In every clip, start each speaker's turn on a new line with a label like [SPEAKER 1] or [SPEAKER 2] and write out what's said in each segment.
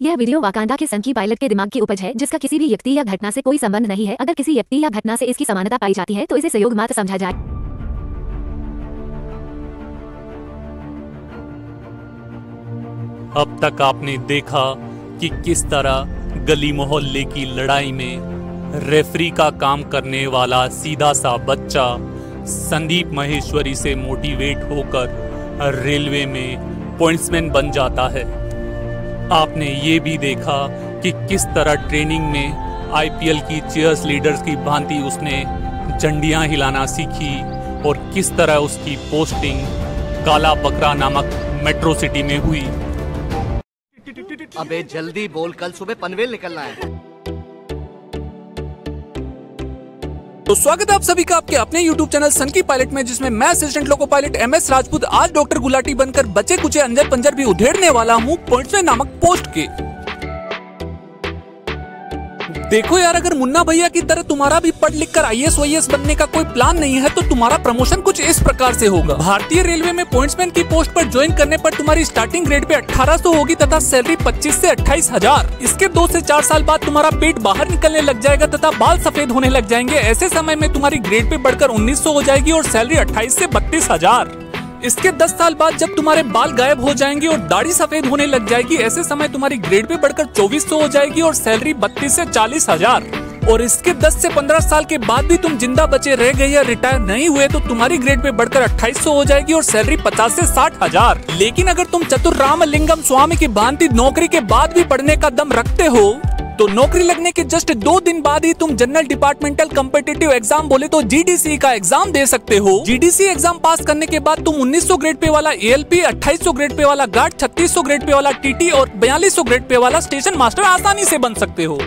[SPEAKER 1] यह video Wakanda के संकी pilot के दिमाग की उपज है, जिसका किसी भी व्यक्ति या घटना से कोई संबंध नहीं है। अगर किसी व्यक्ति या घटना से इसकी समानता पाई जाती है तो इसे सहयोग मात्र समझा जाए।
[SPEAKER 2] अब तक आपने देखा कि किस तरह गली मोहल्ले की लड़ाई में रेफरी का काम करने वाला सीधा सा बच्चा संदीप महेश्वरी से मोटिवेट होकर रेलवे में पॉइंट्समैन बन जाता है। आपने ये भी देखा कि किस तरह ट्रेनिंग में आईपीएल की चेयर्स लीडर्स की भांति उसने झंडियाँ हिलाना सीखी और किस तरह उसकी पोस्टिंग काला बकरा नामक मेट्रो सिटी में हुई।
[SPEAKER 3] अबे जल्दी बोल, कल सुबह पनवेल निकलना है।
[SPEAKER 4] तो स्वागत है आप सभी का आपके अपने YouTube चैनल सन की पायलट में, जिसमें मैं assistant loco pilot M S Rajput आज डॉक्टर गुलाटी बनकर बचे कुचे अंजर पंजर भी उधेड़ने वाला हूँ नामक पोस्ट के। देखो यार, अगर मुन्ना भैया की तरह तुम्हारा भी पढ़ लिख कर आई एस बनने का कोई प्लान नहीं है तो तुम्हारा प्रमोशन कुछ इस प्रकार से होगा। भारतीय रेलवे में पॉइंट्समैन की पोस्ट पर ज्वाइन करने पर तुम्हारी स्टार्टिंग ग्रेड पे 1800 होगी तथा सैलरी 25 से अट्ठाईस हज़ार। इसके दो से चार साल बाद तुम्हारा पेट बाहर निकलने लग जाएगा तथा बाल सफ़ेद होने लग जाएँगे। ऐसे समय में तुम्हारी ग्रेड पे बढ़कर उन्नीस सौ हो जाएगी और सैलरी अट्ठाईस से बत्तीस हज़ार। इसके 10 साल बाद जब तुम्हारे बाल गायब हो जाएँगे और दाढ़ी सफ़ेद होने लग जाएगी, ऐसे समय तुम्हारी ग्रेड पे बढ़कर चौबीस हो जाएगी और सैलरी बत्तीस से चालीस हज़ार। और इसके 10 से 15 साल के बाद भी तुम ज़िंदा बचे रह गए या रिटायर नहीं हुए तो तुम्हारी ग्रेड पे बढ़कर 2800 हो जाएगी और सैलरी 50 से साठ हज़ार। लेकिन अगर तुम चतुर रामलिंगम स्वामी की भांति नौकरी के बाद भी पढ़ने का दम रखते हो तो नौकरी लगने के जस्ट दो दिन बाद ही तुम जनरल डिपार्टमेंटल कम्पिटेटिव एग्ज़ाम बोले तो जीडीसी का एग्ज़ाम दे सकते हो। जीडीसी एग्ज़ाम पास करने के बाद तुम 1900 ग्रेड पे वाला एएलपी 2800 ग्रेड पे वाला गार्ड 3600 ग्रेड पे वाला टीटी और 4200 ग्रेड पे वाला स्टेशन मास्टर आसानी से बन सकते हो।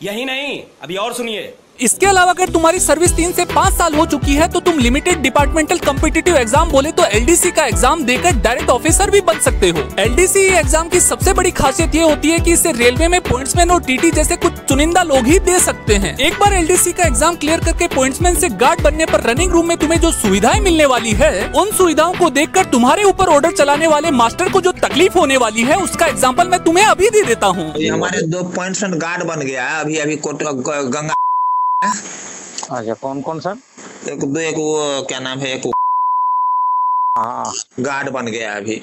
[SPEAKER 5] यही नहीं, अभी और सुनिए।
[SPEAKER 4] इसके अलावा अगर तुम्हारी सर्विस तीन से पाँच साल हो चुकी है तो तुम लिमिटेड डिपार्टमेंटल कम्पिटेटिव एग्ज़ाम बोले तो एलडीसी का एग्ज़ाम देकर डायरेक्ट ऑफिसर भी बन सकते हो। एलडीसी एग्ज़ाम की सबसे बड़ी खासियत ये होती है की इसे रेलवे में पॉइंट्समैन और टीटी जैसे कुछ चुनिंदा लोग ही दे सकते हैं। एक बार एलडीसी का एग्ज़ाम क्लियर करके पॉइंट्समैन से गार्ड बनने पर रनिंग रूम में तुम्हें जो सुविधाएँ मिलने वाली है, उन सुविधाओं को देखकर तुम्हारे ऊपर ऑर्डर चलाने वाले मास्टर को जो तकलीफ़ होने वाली है, उसका एग्ज़ाम्पल मैं तुम्हें अभी दे देता हूँ।
[SPEAKER 6] हमारे दो पॉइंट्स गार्ड बन गया है, अभी अभी गंगा
[SPEAKER 7] अच्छा कौन कौन सर
[SPEAKER 6] एक दो एक वो क्या नाम है एक
[SPEAKER 7] हाँ।
[SPEAKER 6] गार्ड बन गया अभी।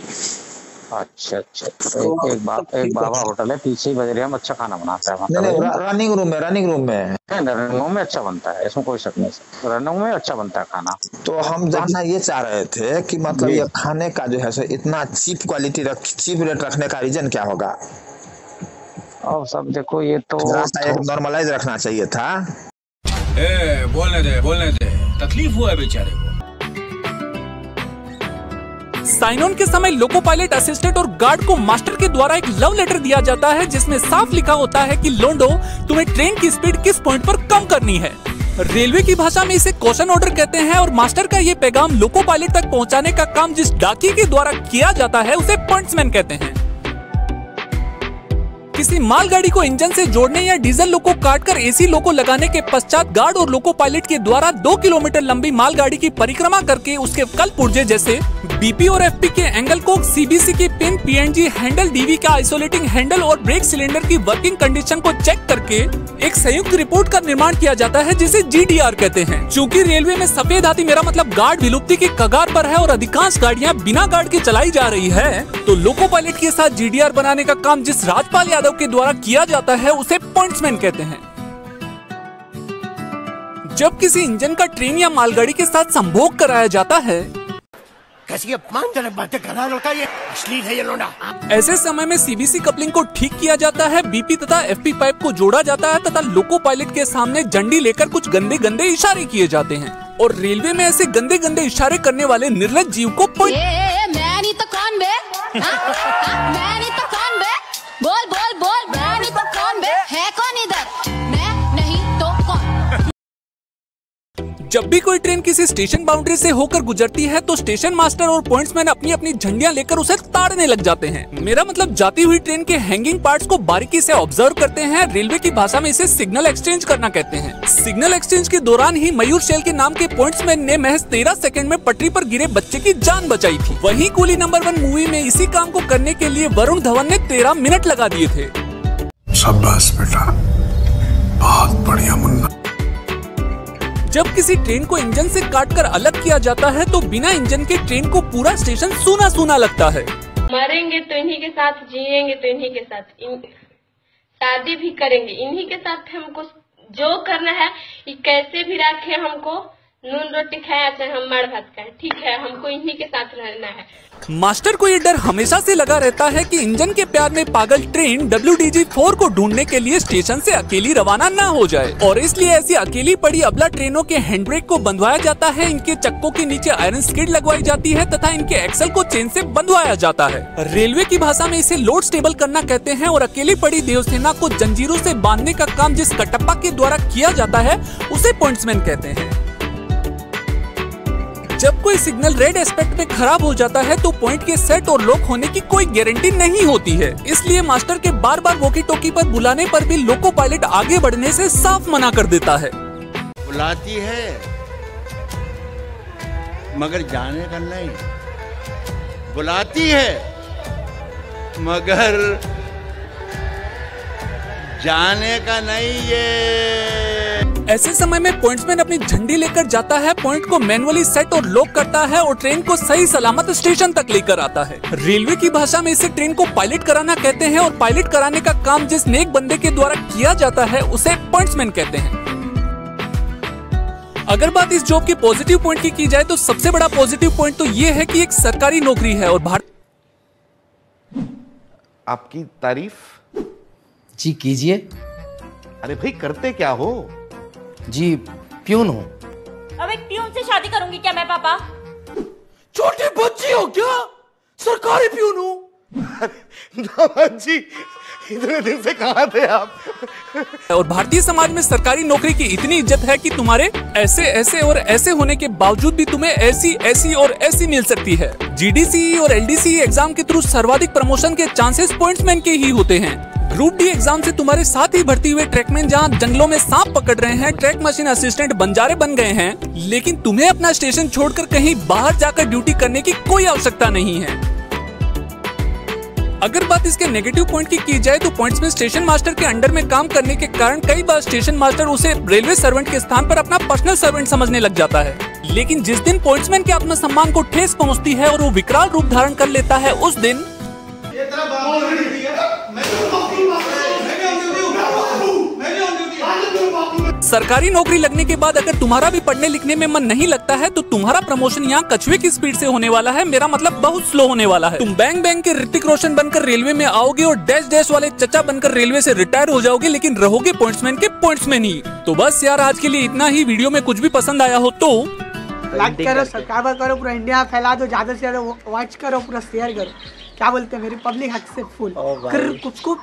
[SPEAKER 7] अच्छा अच्छा। एक एक, बा, एक बाबा होटल है पीछे ही बजरिया में अच्छा खाना बनाता है
[SPEAKER 6] नहीं नहीं रनिंग रूम में रनिंग रूम में।
[SPEAKER 7] रनिंग रूम में अच्छा बनता है इसमें कोई शक नहीं रनिंग में अच्छा बनता है खाना।
[SPEAKER 6] तो हम जानना ये चाह रहे थे कि मतलब ये खाने का जो है सो इतना चीप क्वालिटी रख चीप रेट रखने का रीजन क्या होगा?
[SPEAKER 7] और सब देखो ये तो
[SPEAKER 6] नॉर्मलाइज रखना चाहिए था।
[SPEAKER 8] ए, बोलने दे बोलने दे। तकलीफ़ हुआ है बेचारे को।
[SPEAKER 4] साइन ऑन के समय लोको पायलट असिस्टेंट और गार्ड को मास्टर के द्वारा एक लव लेटर दिया जाता है जिसमें साफ़ लिखा होता है कि लोंडो तुम्हें ट्रेन की स्पीड किस पॉइंट पर कम करनी है। रेलवे की भाषा में इसे क्वेश्चन ऑर्डर कहते हैं और मास्टर का ये पैगाम लोको पायलट तक पहुँचाने का काम जिस डाकी के द्वारा किया जाता है उसे पॉइंट्समैन कहते हैं। किसी मालगाड़ी को इंजन से जोड़ने या डीजल लोको काट कर एसी लोको लगाने के पश्चात गार्ड और लोको पायलट के द्वारा दो किलोमीटर लंबी मालगाड़ी की परिक्रमा करके उसके कल पुर्जे जैसे बीपी और एफपी के एंगल को सीबीसी की पिन पीएनजी हैंडल डीवी का आइसोलेटिंग हैंडल और ब्रेक सिलेंडर की वर्किंग कंडीशन को चेक करके एक संयुक्त रिपोर्ट का निर्माण किया जाता है, जिसे जीडीआर कहते हैं। चूँकि रेलवे में सफ़ेद हाथी मेरा मतलब गार्ड विलुप्ति की कगार पर है और अधिकांश गाड़ियाँ बिना गार्ड के चलाई जा रही है तो लोको पायलट के साथ जीडीआर बनाने का काम जिस राजपाल यादव के द्वारा किया जाता है, उसे पॉइंट्समैन कहते हैं। जब किसी इंजन का ट्रेन या मालगाड़ी के साथ संभोग कराया जाता है
[SPEAKER 3] कैसी अपमानजनक बातें कर रहा है लड़का ये? अश्लील है ये लोना
[SPEAKER 4] ऐसे समय में सीबीसी कपलिंग को ठीक किया जाता है बीपी तथा एफपी पाइप को जोड़ा जाता है तथा लोको पायलट के सामने झंडी लेकर कुछ गंदे गंदे इशारे किए जाते हैं। और रेलवे में ऐसे गंदे गंदे इशारे करने वाले निर्लज जीव को
[SPEAKER 9] ए,
[SPEAKER 4] point-
[SPEAKER 9] ए, ए, मैं नहीं तो कौन बे? हाँ? हाँ? मैं नहीं तो कौन बे? बोल बोल।
[SPEAKER 4] जब भी कोई ट्रेन किसी स्टेशन बाउंड्री से होकर गुजरती है तो स्टेशन मास्टर और पॉइंट्समैन अपनी अपनी झंडियाँ लेकर उसे ताड़ने लग जाते हैं। मेरा मतलब जाती हुई ट्रेन के हैंगिंग पार्ट्स को बारीकी से ऑब्ज़र्व करते हैं, रेलवे की भाषा में इसे सिग्नल एक्सचेंज करना कहते हैं। सिग्नल एक्सचेंज के दौरान ही मयूर शेल के नाम के पॉइंट्समैन ने महज तेरह सेकंड में पटरी पर गिरे बच्चे की जान बचाई थी। वहीं कूली नंबर वन मूवी में इसी काम को करने के लिए वरुण धवन ने तेरह मिनट लगा दिए थे।
[SPEAKER 10] बेटा। बहुत बढ़िया मुन्ना।
[SPEAKER 4] जब किसी ट्रेन को इंजन से काटकर अलग किया जाता है तो बिना इंजन के ट्रेन को पूरा स्टेशन सूना सूना लगता है।
[SPEAKER 11] मरेंगे तो इन्हीं के साथ जिएँगे तो इन्हीं के साथ। इन, शादी भी करेंगे। इन्हीं के साथ हमको जो करना है कैसे भी रखे हमको नून रोटी खाया चाहे हम मर भात खाए ठीक है, हमको इन्हीं के साथ रहना है।
[SPEAKER 4] मास्टर को ये डर हमेशा से लगा रहता है कि इंजन के प्यार में पागल ट्रेन डब्ल्यू फोर को ढूँढने के लिए स्टेशन से अकेली रवाना न हो जाए। और इसलिए ऐसी अकेली पड़ी अबला ट्रेनों के हैंड ब्रेक को बंधवाया जाता है, इनके चक्कों के नीचे आयरन स्किड लगवाई जाती है तथा इनके एक्सल को चेन से बंधवाया जाता है। रेलवे की भाषा में इसे लोड स्टेबल करना कहते हैं और अकेली पड़ी देवसेना को जंजीरों से बांधने का काम जिस कटप्पा के द्वारा किया जाता है, उसे पॉइंट्समैन कहते हैं। जब कोई सिग्नल रेड एस्पेक्ट में खराब हो जाता है तो पॉइंट के सेट और लॉक होने की कोई गारंटी नहीं होती है। इसलिए मास्टर के बार बार वोकी टोकी पर बुलाने पर भी लोको पायलट आगे बढ़ने से साफ़ मना कर देता है।
[SPEAKER 3] बुलाती है, मगर जाने का नहीं। बुलाती है, मगर जाने का नहीं ये।
[SPEAKER 4] ऐसे समय में पॉइंट्समैन अपनी झंडी लेकर जाता है पॉइंट को मैनुअली सेट और लॉक करता है और ट्रेन को सही सलामत स्टेशन तक लेकर आता है। रेलवे की भाषा में इसे ट्रेन को पायलट कराना कहते हैं और पायलट कराने का काम जिस नेक बंदे के द्वारा किया जाता है उसे पॉइंट्समैन कहते हैं। अगर बात इस जॉब के पॉजिटिव पॉइंट की की जाए तो सबसे बड़ा पॉजिटिव पॉइंट तो ये है कि एक सरकारी नौकरी है और भारत
[SPEAKER 12] आपकी तारीफ़?
[SPEAKER 13] जी कीजिए।
[SPEAKER 12] अरे भाई करते क्या हो?
[SPEAKER 13] जी प्यून हूँ।
[SPEAKER 14] अब एक प्यून से शादी करूँगी क्या मैं पापा?
[SPEAKER 3] छोटी बच्ची हो क्या? सरकारी प्यून हूँ।
[SPEAKER 12] जी इतने दिन से कहा थे आप?
[SPEAKER 4] और भारतीय समाज में सरकारी नौकरी की इतनी इज़्ज़त है कि तुम्हारे ऐसे ऐसे और ऐसे होने के बावजूद भी तुम्हें ऐसी ऐसी और ऐसी मिल सकती है। जीडीसी और एलडीसी एग्ज़ाम के थ्रू सर्वाधिक प्रमोशन के चांसेस पॉइंट्समैन के ही होते हैं। ग्रुप डी एग्ज़ाम से तुम्हारे साथ ही भर्ती हुए ट्रैकमैन जहाँ जंगलों में सांप पकड़ रहे हैं ट्रैक मशीन असिस्टेंट बंजारे बन गए हैं। लेकिन तुम्हें अपना स्टेशन छोड़कर कहीं बाहर जाकर ड्यूटी करने की कोई आवश्यकता नहीं है। अगर बात इसके नेगेटिव पॉइंट की की जाए तो पॉइंट्स में स्टेशन मास्टर के अंडर में काम करने के कारण कई बार स्टेशन मास्टर उसे रेलवे सर्वेंट के स्थान पर अपना पर्सनल सर्वेंट समझने लग जाता है। लेकिन जिस दिन पॉइंट्समैन के आत्मसम्मान को ठेस पहुँचती है और वो विकराल रूप धारण कर लेता है, उस दिन सरकारी नौकरी लगने के बाद अगर तुम्हारा भी पढ़ने लिखने में मन नहीं लगता है तो तुम्हारा प्रमोशन यहाँ कछुए की स्पीड से होने वाला है। मेरा मतलब बहुत स्लो होने वाला है। तुम बैंक बैंक के ऋतिक रोशन बनकर रेलवे में आओगे और डैश डैश वाले चचा बनकर रेलवे से रिटायर हो जाओगे लेकिन रहोगे पॉइंट्समैन के पॉइंट्समैन ही तो बस यार आज के लिए इतना ही। वीडियो में कुछ भी पसंद आया हो तो
[SPEAKER 15] लाइक करो सब्सक्राइब करो पूरा इंडिया फैला दो ज़्यादा से ज़्यादा वॉच करो पूरा शेयर करो। क्या बोलते हैं मेरी पब्लिक हक से फुल कुछ कुछ।